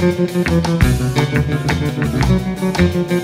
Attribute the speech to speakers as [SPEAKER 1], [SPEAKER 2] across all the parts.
[SPEAKER 1] Thank you.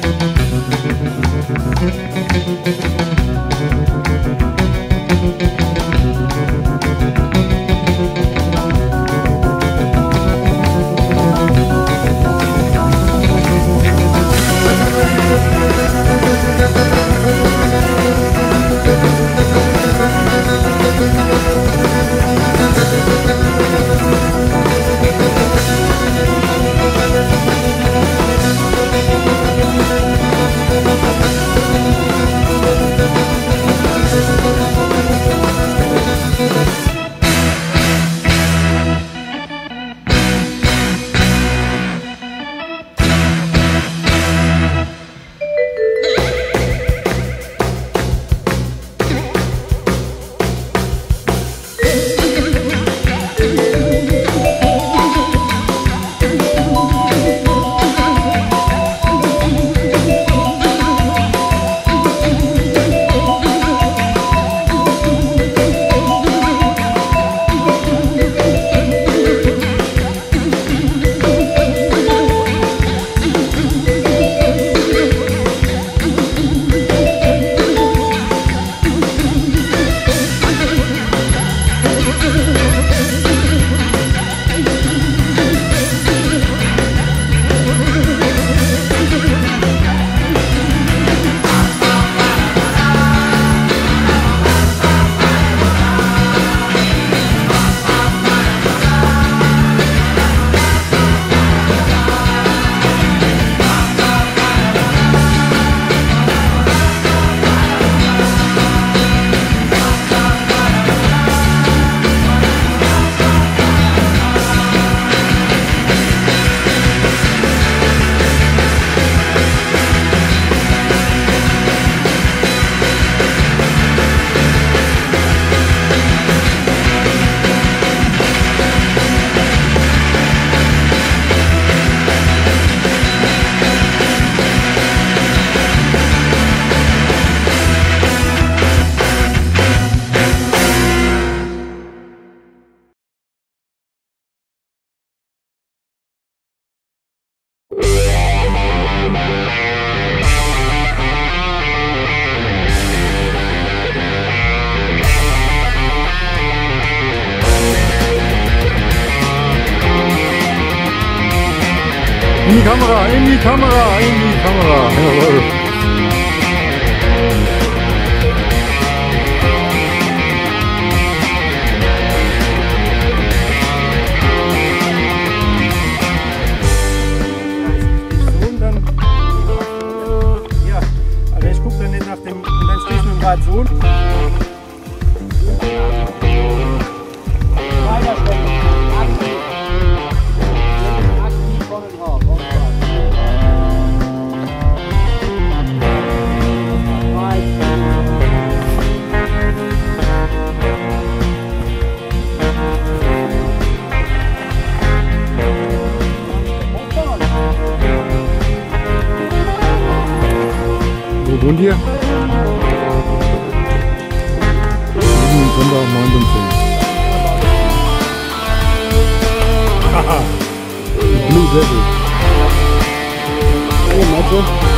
[SPEAKER 1] Die Kamera, in die Kamera, in die Kamera. Jawohl. Wo wohnt ihr? 7 November 19. Haha. Blue Devil.
[SPEAKER 2] Oh, Mathe.